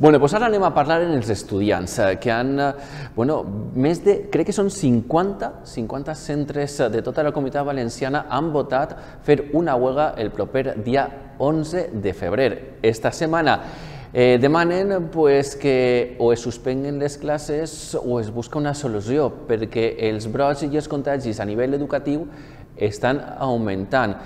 Bueno, doncs ara anem a parlar en els estudiants, eh, que han, eh, bueno, més de, crec que són 50, 50 centres de tota la comunitat valenciana han votat fer una huelga el proper dia 11 de febrer. Esta setmana eh, demanen pues, que o es suspenguen les classes o es busca una solució, perquè els brots i els contagis a nivell educatiu estan augmentant.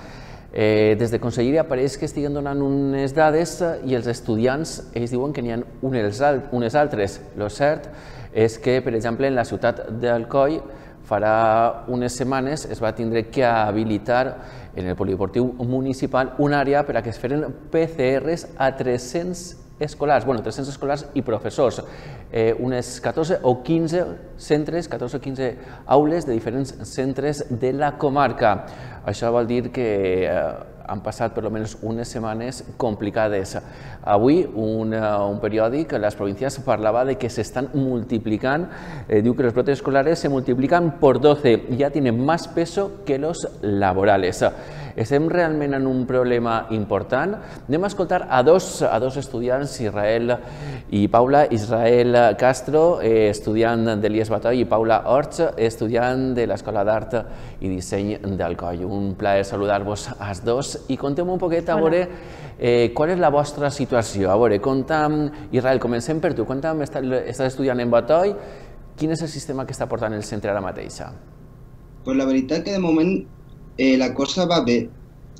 Eh, des de Conselleria pareix que estiguen donant unes dades i els estudiants ells diuen que n'hi ha unes, unes altres. Lo cert és que, per exemple, en la ciutat d'Alcoi farà unes setmanes es va tindre que habilitar en el polideportiu municipal una àrea per a que es feren PCRs a 300 escolars, bueno, 300 escolars i professors, eh, unes 14 o 15 centres, 14 o 15 aules de diferents centres de la comarca. Això vol dir que eh, han passat per almenys unes setmanes complicades. Avui un, eh, un periòdic, Les Provincias, parlava de que s'estan multiplicant, eh, diu que los brotes escolares se multiplican por 12, ya tienen más peso que los laborales. Estem realment en un problema important. Anem a escoltar a dos, a dos estudiants, Israel i Paula. Israel Castro, eh, estudiant de l'IES Batoi, i Paula Orts, estudiant de l'Escola d'Art i Disseny d'Alcoi. Un plaer saludar-vos als dos i contem un poquet a veure eh, qual és la vostra situació. A veure, conta'm, Israel, comencem per tu. Conta'm, estàs estudiant en Batoi, quin és el sistema que està portant el centre ara mateixa? Pues la veritat que de moment eh, la cosa va bé,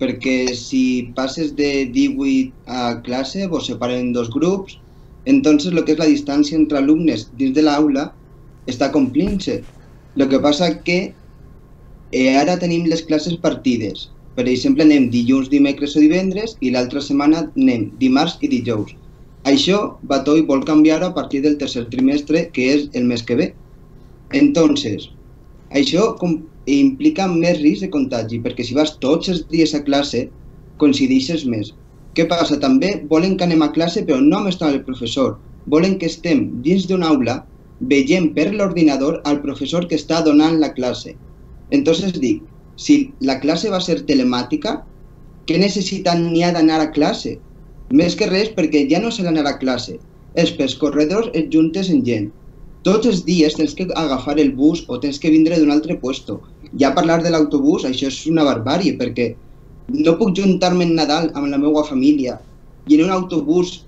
perquè si passes de 18 a classe vos separen en dos grups, entonces lo que és la distància entre alumnes dins de l'aula està complint-se. El que passa que eh, ara tenim les classes partides. Per exemple, anem dilluns, dimecres o divendres i l'altra setmana anem dimarts i dijous. Això Batoi vol canviar a partir del tercer trimestre, que és el mes que ve. Entonces, això com implica més risc de contagi, perquè si vas tots els dies a classe, coincideixes més. Què passa? També volen que anem a classe, però no amb el professor. Volen que estem dins d'una aula veient per l'ordinador al professor que està donant la classe. Entonces dic, si la classe va ser telemàtica, què necessiten n'hi ha d'anar a classe? Més que res perquè ja no se l'anar a classe. Els pels corredors es juntes en gent tots els dies tens que agafar el bus o tens que vindre d'un altre puesto. Ja parlar de l'autobús, això és una barbàrie, perquè no puc juntar-me en Nadal amb la meva família i en un autobús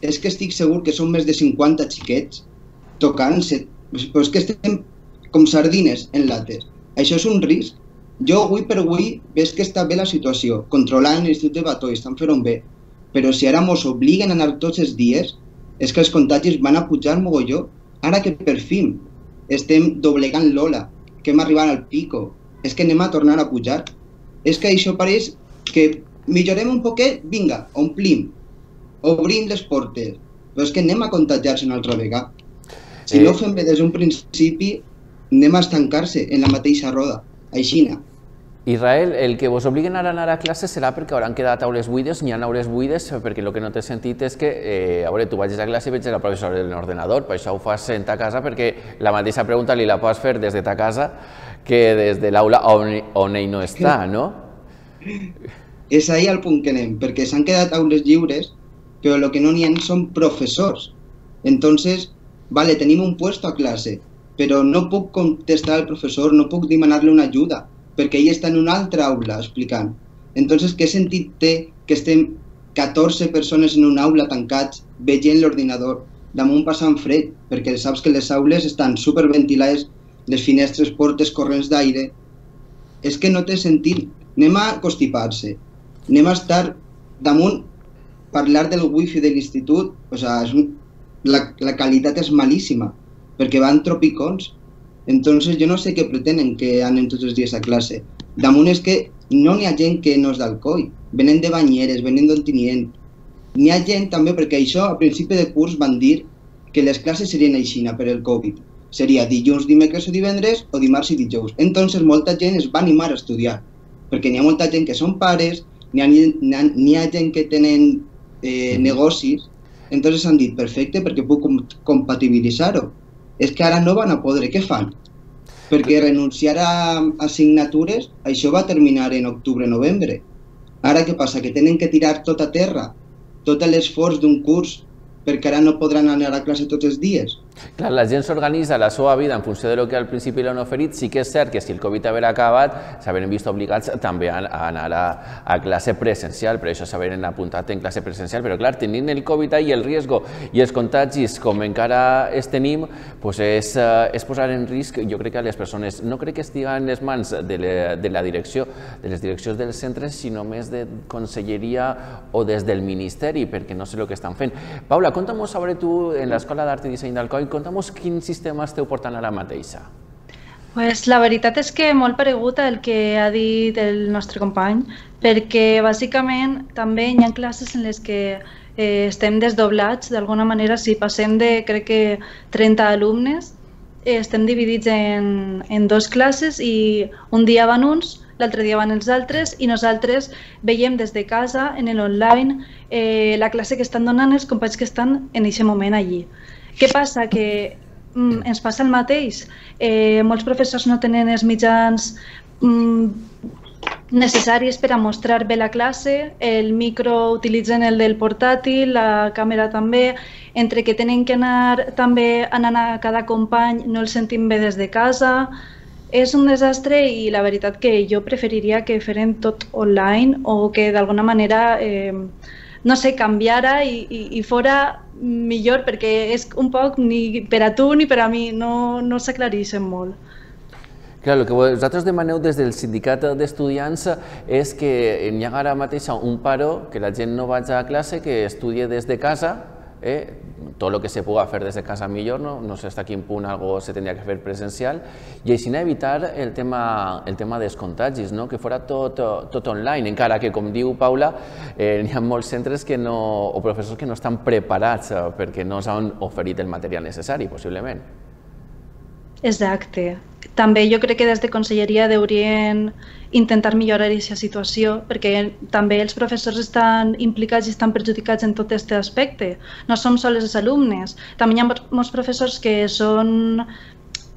és que estic segur que són més de 50 xiquets tocant-se, però és que estem com sardines en lates. Això és un risc. Jo avui per avui ves que està bé la situació, controlant l'Institut de Bató, estan fent bé, però si ara mos obliguen a anar tots els dies, és que els contagis van a pujar mogolló Ara que per fi estem doblegant l'ola, que hem arribat al pico, és que anem a tornar a pujar. És que això pareix que millorem un poquet, vinga, omplim, obrim les portes, però és que anem a contagiar-se una altra vegada. Si eh... no ho fem bé des d'un principi, anem a estancar-se en la mateixa roda, aixina. Israel, el que vos obliguen a anar a classe serà perquè hauran quedat aules buides, n'hi ha aules buides, perquè el que no t'he sentit és que, eh, a veure, tu vagis a classe i veig la professora en l'ordenador, per això ho fas en ta casa, perquè la mateixa pregunta li la pots fer des de ta casa que des de l'aula on, on ell no està, no? És ahí el punt que anem, perquè s'han quedat aules lliures, però el que no n'hi ha són professors. Entonces, vale, tenim un puesto a classe, però no puc contestar al professor, no puc demanar-li una ajuda, perquè ell està en una altra aula explicant. Entonces, què sentit té que estem 14 persones en una aula tancats veient l'ordinador, damunt passant fred, perquè saps que les aules estan superventilades, les finestres, portes, corrents d'aire. És que no té sentit. Anem a constipar-se. Anem a estar damunt parlar del wifi de l'institut, o sigui, la, la qualitat és malíssima, perquè van tropicons Entonces yo no sé què pretenen que anem tots els dies a classe. Damunt és que no n'hi ha gent que no és d'Alcoi, venen de Banyeres, venen d'Ontinient. N'hi ha gent també, perquè això a principi de curs van dir que les classes serien aixina per el Covid. Seria dilluns, dimecres o divendres o dimarts i dijous. Entonces molta gent es va animar a estudiar, perquè n'hi ha molta gent que són pares, n'hi ha, ha, ha gent que tenen eh, negocis, entonces han dit, perfecte, perquè puc compatibilitzar-ho és que ara no van a poder. Què fan? Perquè renunciar a assignatures, això va terminar en octubre-novembre. Ara què passa? Que tenen que tirar tot a terra, tot l'esforç d'un curs perquè ara no podran anar a classe tots els dies. Clar, la gent s'organitza la seva vida en funció de lo que al principi l'han oferit. Sí que és cert que si el Covid haver acabat, s'haveren vist obligats també a, anar a, a classe presencial, per això s'haveren apuntat en classe presencial, però clar, tenint el Covid i el risc i els contagis com encara es tenim, pues és, eh, és posar en risc, jo crec que a les persones, no crec que estigui en les mans de, la, de la direcció, de les direccions dels centres, sinó més de conselleria o des del Ministeri, perquè no sé el que estan fent. Paula, conta'm sobre tu en l'Escola d'Art i Disseny d'Alcoi, conta'm quin sistema esteu portant ara mateixa. Pues la veritat és que molt paregut al que ha dit el nostre company, perquè bàsicament també hi ha classes en les que eh, estem desdoblats, d'alguna manera, si passem de, crec que, 30 alumnes, eh, estem dividits en, en dos classes i un dia van uns, l'altre dia van els altres i nosaltres veiem des de casa, en l'online, eh, la classe que estan donant els companys que estan en aquest moment allí. Què passa? Que mm, ens passa el mateix. Eh, molts professors no tenen els mitjans mm, necessaris per a mostrar bé la classe, el micro utilitzen el del portàtil, la càmera també, entre que tenen que anar també anant a cada company no el sentim bé des de casa, és un desastre i la veritat que jo preferiria que feren tot online o que d'alguna manera eh, no sé, canviara i, i, i fora millor perquè és un poc ni per a tu ni per a mi, no, no s'aclareixen molt. Clar, el que vosaltres demaneu des del sindicat d'estudiants és que hi ha ara mateix un paro, que la gent no vagi a classe, que estudie des de casa, eh, tot el que se puga fer des de casa millor, no, no sé fins a quin punt algo se tindria que fer presencial, i així evitar el tema, el tema dels contagis, no? que fora tot, tot online, encara que, com diu Paula, eh, hi ha molts centres que no, o professors que no estan preparats perquè no s'han oferit el material necessari, possiblement. Exacte. També jo crec que des de Conselleria deurien intentar millorar aquesta situació, perquè també els professors estan implicats i estan perjudicats en tot aquest aspecte. No som sols els alumnes. També hi ha molts professors que són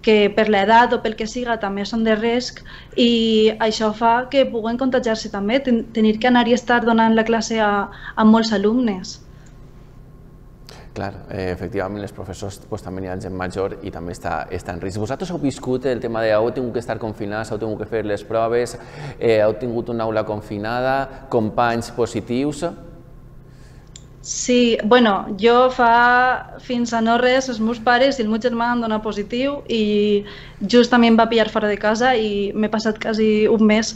que per l'edat o pel que siga també són de risc i això fa que puguen contagiar-se també, tenir que anar i estar donant la classe a, a molts alumnes. Clar, eh, efectivament, els professors pues, també hi ha gent major i també està, està en risc. Vosaltres heu viscut el tema de heu tingut que estar confinats, heu tingut que fer les proves, eh, heu tingut una aula confinada, companys positius? Sí, bueno, jo fa fins a no res els meus pares i el meu germà han donat positiu i justament em va pillar fora de casa i m'he passat quasi un mes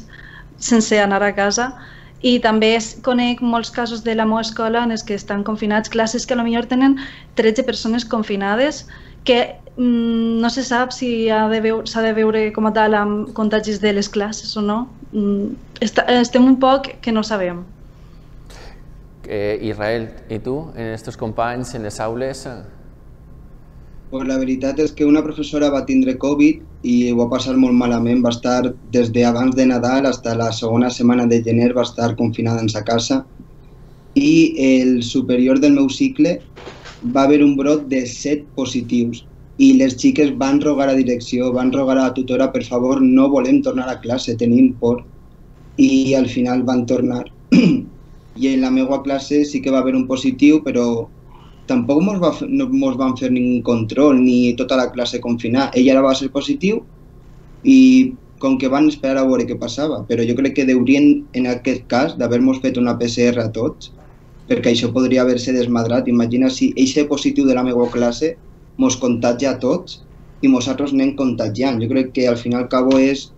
sense anar a casa i també conec molts casos de la meva escola en els que estan confinats classes que potser tenen 13 persones confinades que mm, no se sap si s'ha de, veure, de veure com a tal amb contagis de les classes o no. Mm, est estem un poc que no sabem. Eh, Israel, i tu, en aquests companys, en les aules, Pues la veritat és que una professora va tindre Covid i ho va passar molt malament. Va estar des de abans de Nadal fins a la segona setmana de gener va estar confinada en sa casa i el superior del meu cicle va haver un brot de set positius i les xiques van rogar a direcció, van rogar a la tutora, per favor, no volem tornar a classe, tenim por. I al final van tornar. I en la meva classe sí que va haver un positiu, però tampoc mos, va, no mos van fer ningú control ni tota la classe confinada. Ella ara va ser positiu i com que van esperar a veure què passava, però jo crec que deurien, en aquest cas, d'haver-nos fet una PCR a tots, perquè això podria haver-se desmadrat. Imagina si eixe positiu de la meva classe mos contagia a tots i nosaltres anem contagiant. Jo crec que al final cabo és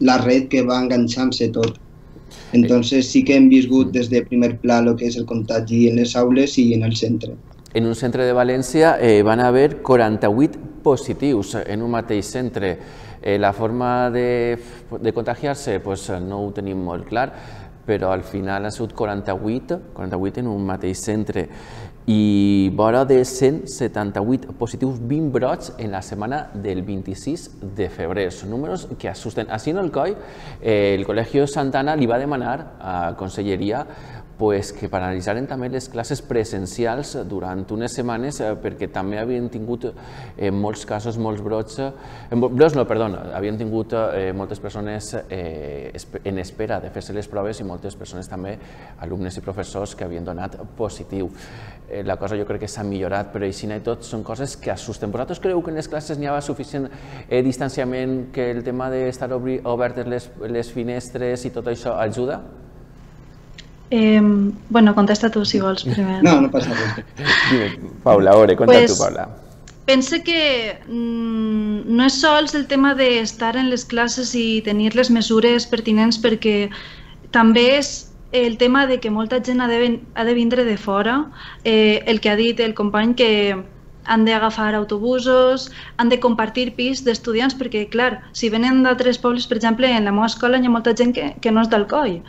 la red que va enganxant-se tot. Entonces sí que hem viscut des de primer pla el que és el contagi en les aules i en el centre en un centre de València eh, van haver 48 positius en un mateix centre. Eh, la forma de, de contagiar-se pues, no ho tenim molt clar, però al final ha sigut 48, 48 en un mateix centre i vora de 178 positius 20 brots en la setmana del 26 de febrer. Són números que assusten. Així en el COI, eh, el Col·legi Santana li va demanar a Conselleria pues, que paralitzaren també les classes presencials durant unes setmanes eh, perquè també havien tingut eh, en molts casos molts brots, eh, brots no, perdona, havien tingut eh, moltes persones eh, en espera de fer-se les proves i moltes persones també, alumnes i professors que havien donat positiu. Eh, la cosa jo crec que s'ha millorat, però així i tot són coses que assusten. Vosaltres creu que en les classes n'hi ha suficient eh, distanciament, que el tema d'estar obertes les, les finestres i tot això ajuda? Eh, bueno, contesta tu si vols primer. No, no passa res. Dime, Paula, ahora, cuenta pues, tu, Paula. Pense que mm, no és sols el tema d'estar en les classes i tenir les mesures pertinents perquè també és el tema de que molta gent ha de, ha de vindre de fora, eh, el que ha dit el company que han d'agafar autobusos, han de compartir pis d'estudiants, perquè, clar, si venen d'altres pobles, per exemple, en la meva escola hi ha molta gent que, que no és d'Alcoi.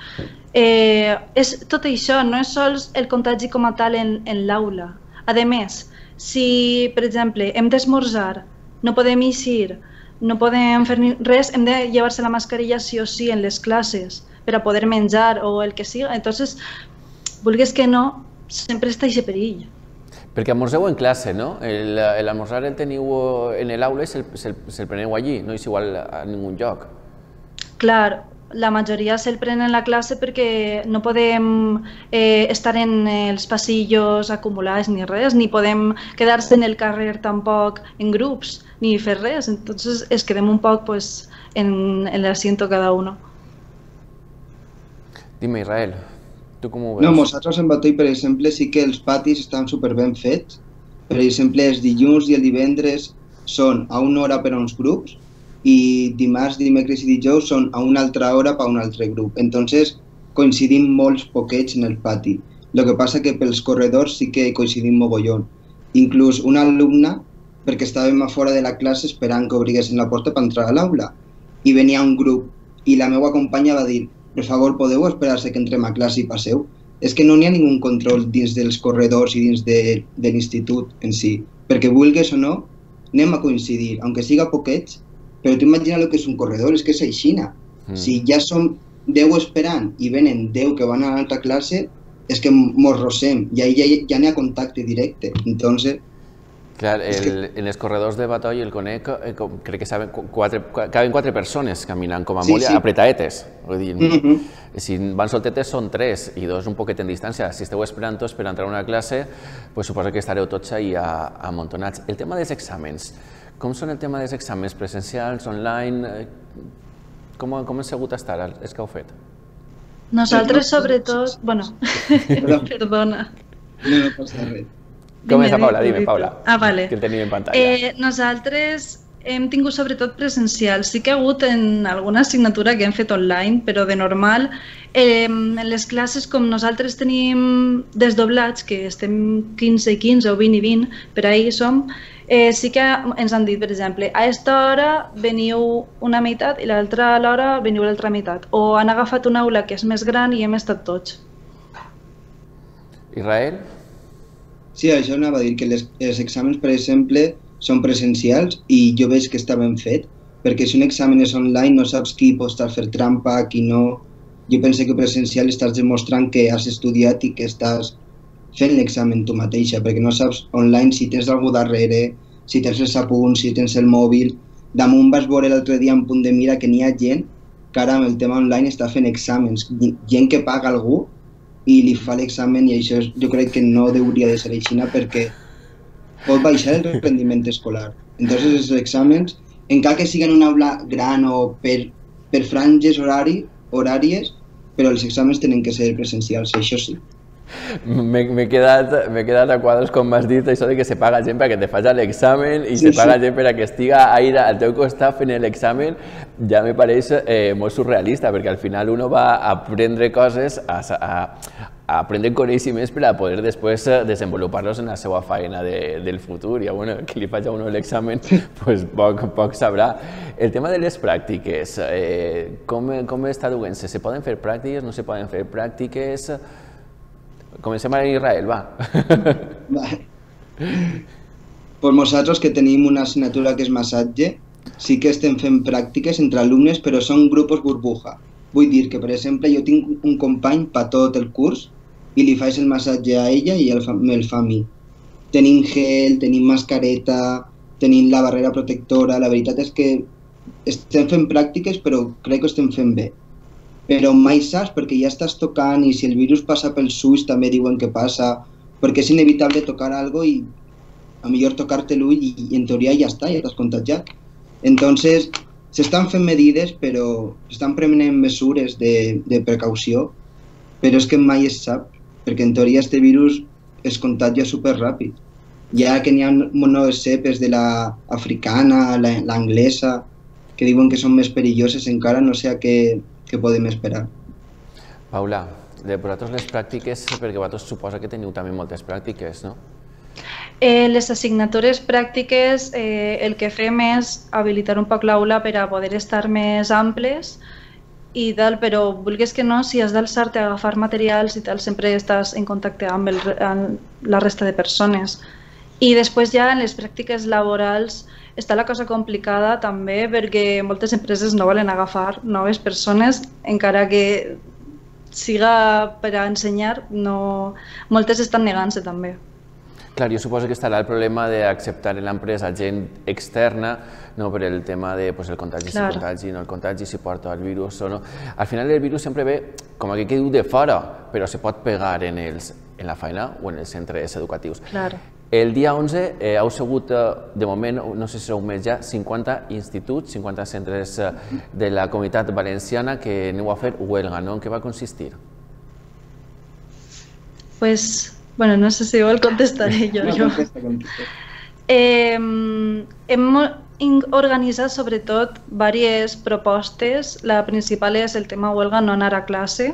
Eh, és tot això, no és sols el contagi com a tal en, en l'aula. A més, si, per exemple, hem d'esmorzar, no podem eixir, no podem fer res, hem de llevar-se la mascarilla sí o sí en les classes per a poder menjar o el que sigui. Entonces, vulguis que no, sempre està aquest perill. Perquè almorzeu en classe, no? L'almorzar el, el teniu en l'aula i se'l se se preneu allí, no és igual a ningú lloc. Clar, la majoria se'l prenen a la classe perquè no podem eh, estar en els passillos acumulats ni res, ni podem quedar-se en el carrer tampoc en grups, ni fer res. Entonces es quedem un poc pues, en, en l'asiento cada uno. Dime, Israel, tu com ho veus? No, nosaltres en Batall, per exemple, sí que els patis estan super ben fets. Per exemple, els dilluns i el divendres són a una hora per a uns grups i dimarts, dimecres i dijous són a una altra hora per a un altre grup. Entonces, coincidim molts poquets en el pati. El que passa que pels corredors sí que coincidim mogollon. Inclús una alumna, perquè estàvem a fora de la classe esperant que obriguessin la porta per entrar a l'aula, i venia un grup, i la meva companya va dir per favor, podeu esperar-se que entrem a classe i passeu? És que no n'hi ha ningú control dins dels corredors i dins de, de l'institut en si, perquè vulgues o no, anem a coincidir, aunque siga poquets, però tu imagina el que és un corredor, és que és aixina. Mm. Si ja som 10 esperant i venen 10 que van a l'altra classe, és que mos rosem, i ahí ja, ja n'hi ha contacte directe. Entonces, Clar, el, en els corredors de Batall el conec, eh, crec que saben, quatre, caben quatre persones caminant com a molt sí, sí. apretaetes. Vull dir, mm -hmm. Si van soltetes són tres i dos un poquet en distància. Si esteu esperant tots per entrar a una classe, pues suposo que estareu tots ahí amuntonats. El tema dels exàmens, com són el tema dels exàmens presencials, online? Eh, com, com has segut estar, els que heu fet? Nosaltres, sobretot... Bueno, perdona. No, no passa res. Comença, Paula, dime, Paula. Ah, vale. Que el tenim en pantalla. Eh, nosaltres hem tingut sobretot presencial. Sí que ha hagut en alguna assignatura que hem fet online, però de normal eh, en les classes com nosaltres tenim desdoblats, que estem 15 i 15 o 20 i 20, per ahir som, eh, sí que ens han dit, per exemple, a aquesta hora veniu una meitat i l'altra hora veniu l'altra meitat. O han agafat una aula que és més gran i hem estat tots. Israel? Sí, això anava a dir que les, els exàmens, per exemple, són presencials i jo veig que està ben fet, perquè si un examen és online no saps qui pot estar fer trampa, qui no... Jo penso que presencial estàs demostrant que has estudiat i que estàs fent l'examen tu mateixa, perquè no saps online si tens algú darrere, si tens els apunts, si tens el mòbil... Damunt vas veure l'altre dia en punt de mira que n'hi ha gent que ara amb el tema online està fent exàmens, gent que paga algú i li fa l'examen i això jo crec que no hauria de ser així perquè pot baixar el rendiment escolar. Entonces els exàmens, encara que siguin una aula gran o per, per franges horari, horàries, però els exàmens tenen que ser presencials, això sí. M'he quedat, quedat a quadres com m'has dit això de que se paga gent perquè te faci l'examen i sí, se paga sí. gent per a que estiga aire al teu costat fent l'examen ja me pareix eh, molt surrealista perquè al final uno va a aprendre coses, a, a, a aprendre coneixements per a poder després eh, desenvolupar-los en la seva feina de, del futur. I bueno, que li faci a uno l'examen, pues poc, poc sabrà. El tema de les pràctiques, eh, com, com està duent-se? Se poden fer pràctiques, no se poden fer pràctiques? Comencem a Israel, va. Pues nosaltres que tenim una assignatura que és massatge, sí que estem fent pràctiques entre alumnes, però són grups burbuja. Vull dir que, per exemple, jo tinc un company per tot el curs i li faig el massatge a ella i el fa, me'l fa a. Tenim gel, tenim mascareta, tenim la barrera protectora, la veritat és que estem fent pràctiques però crec que estem fent bé. Però mai saps perquè ja estàs tocant i si el virus passa pels ulls també diuen que passa, perquè és inevitable tocar algo i a millor tocar-te l'ull i, i en teoria ja està, ja t'has contagiat. Entonces, s'estan fent medides, però s'estan prenent mesures de, de precaució, però és que mai es sap, perquè en teoria este virus es contagia super ràpid. Ja que n'hi ha noves cepes de la africana, l'anglesa, que diuen que són més perilloses encara, no sé a què, què podem esperar. Paula, de vosaltres les pràctiques, perquè vosaltres suposa que teniu també moltes pràctiques, no? Eh, les assignatures pràctiques eh, el que fem és habilitar un poc l'aula per a poder estar més amples i tal, però vulguis que no, si has d'alçar-te a agafar materials i tal, sempre estàs en contacte amb, el, amb la resta de persones. I després ja en les pràctiques laborals està la cosa complicada també perquè moltes empreses no volen agafar noves persones, encara que siga per a ensenyar, no... moltes estan negant-se també. Clar, jo suposo que estarà el problema d'acceptar en l'empresa gent externa no, per el tema de pues, el contagi, Clar. si contagi, no el contagi, si porta el virus o no. Al final el virus sempre ve com que quedi de fora, però se pot pegar en, els, en la feina o en els centres educatius. Clar. El dia 11 eh, heu segut, eh, de moment, no sé si sou més ja, 50 instituts, 50 centres eh, de la comunitat valenciana que aneu a fer huelga, no? En què va consistir? Pues, bueno, no sé si vol contestaré jo. No, contesta, contesta. Eh, hem organitzat sobretot diverses propostes. La principal és el tema huelga, no anar a classe.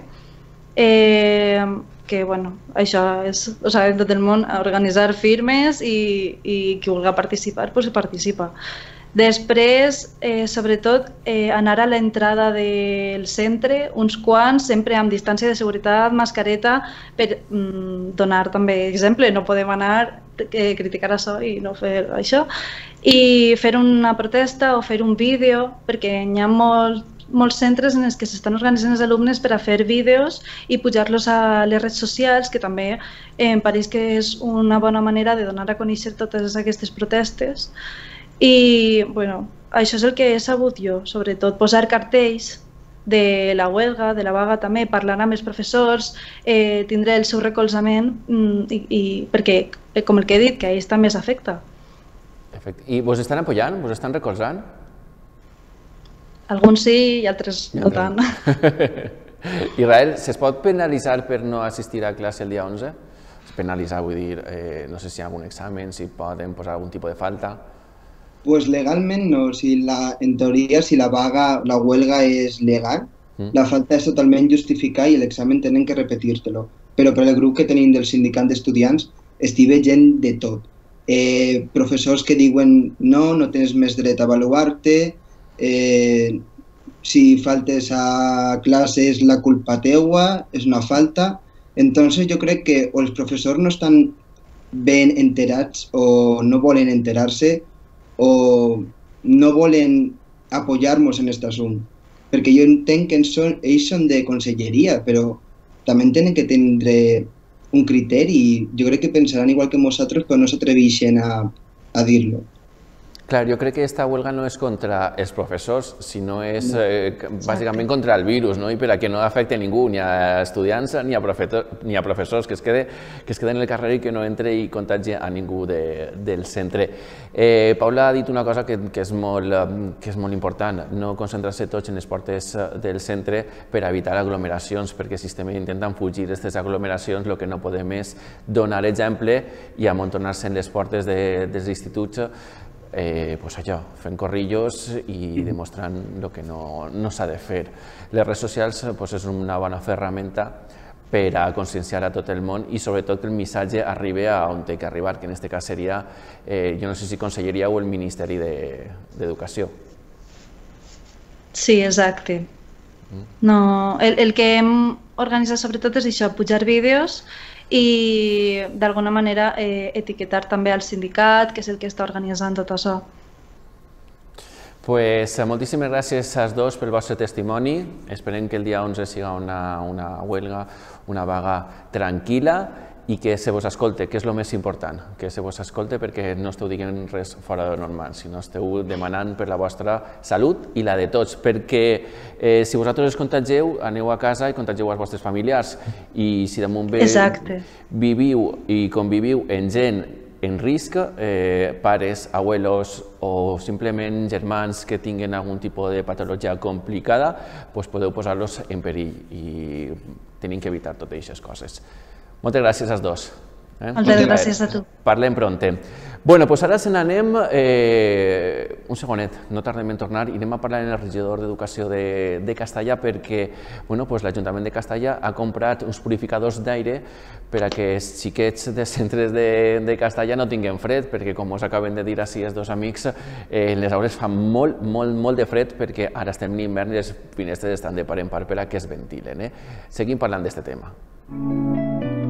Eh, que bueno, això és, o sigui, tot el món organitzar firmes i, i qui vulgui participar, pues participa. Després, eh, sobretot, eh, anar a l'entrada del centre, uns quants, sempre amb distància de seguretat, mascareta, per mm, donar també exemple. No podem anar eh, criticar això i no fer això. I fer una protesta o fer un vídeo, perquè hi ha molt, molts centres en els que s'estan organitzant els alumnes per a fer vídeos i pujar-los a les redes socials, que també em pareix que és una bona manera de donar a conèixer totes aquestes protestes. I bueno, això és el que he sabut jo, sobretot posar cartells de la huelga, de la vaga també, parlant amb els professors, eh, tindre el seu recolzament mm, i, i perquè, eh, com el que he dit, que a ells també s'afecta. Perfecte. I vos estan apoyant? Vos estan recolzant? Alguns sí i altres no tant. Israel, se'ls pot penalitzar per no assistir a classe el dia 11? Penalitzar, vull dir, eh, no sé si hi ha algun examen, si poden posar algun tipus de falta. Pues legalment no, si la, en teoria si la vaga, la huelga és legal, mm. la falta és totalment justificar i l'examen tenen que repetir-te-lo. Però per el grup que tenim del sindicat d'estudiants estive gent de tot. Eh, professors que diuen no, no tens més dret a avaluar-te, eh, si faltes a clase és la culpa teua, és una falta. Entonces jo crec que o els professors no estan ben enterats o no volen enterar-se o no volen apoyar-nos en aquest assumpte. Perquè jo entenc que són, ells són de conselleria, però també tenen que tindre un criteri i jo crec que pensaran igual que nosaltres però no s'atreveixen a, a dir-lo. Clar, jo crec que aquesta huelga no és contra els professors, sinó és eh, bàsicament contra el virus, no? i per a que no afecte ningú, ni a estudiants ni a, ni a professors, que es, quede, que es queden en el carrer i que no entre i contagi a ningú de, del centre. Eh, Paula ha dit una cosa que, que, és molt, que és molt important, no concentrar-se tots en les portes eh, del centre per evitar aglomeracions, perquè si estem intentant fugir d'aquestes aglomeracions, el que no podem és donar exemple i amuntonar-se en les portes de, dels instituts eh, pues allò, fent corrillos i demostrant el que no, no s'ha de fer. Les redes socials pues, és una bona ferramenta per a conscienciar a tot el món i sobretot que el missatge arribi a on té que arribar, que en aquest cas seria, eh, jo no sé si Conselleria o el Ministeri d'Educació. De, sí, exacte. No, el, el que hem organitzat sobretot és això, pujar vídeos i d'alguna manera eh, etiquetar també al sindicat, que és el que està organitzant tot això. Pues, moltíssimes gràcies als dos pel vostre testimoni. Esperem que el dia 11 siga una, una huelga, una vaga tranquil·la i que se vos escolte, que és el més important, que se vos escolte perquè no esteu dient res fora de normal, sinó esteu demanant per la vostra salut i la de tots, perquè eh, si vosaltres es contagieu, aneu a casa i contagieu als vostres familiars, i si damunt ve, Exacte. viviu i conviviu en gent en risc, eh, pares, abuelos o simplement germans que tinguen algun tipus de patologia complicada, pues podeu posar-los en perill i tenim que evitar totes aquestes coses. Moltes gràcies als dos. Eh? Moltes gràcies a tu. Parlem pronte. Bueno, pues ara se n'anem, eh, un segonet, no tardem en tornar, i anem a parlar amb el regidor d'Educació de, de Castellà perquè bueno, pues l'Ajuntament de Castellà ha comprat uns purificadors d'aire per a que els xiquets de centres de, de Castellà no tinguin fred, perquè com us acaben de dir així els dos amics, eh, les aules fan molt, molt, molt de fred perquè ara estem en hivern i les finestres estan de par en par per a que es ventilen. Eh? Seguim parlant d'aquest tema. Música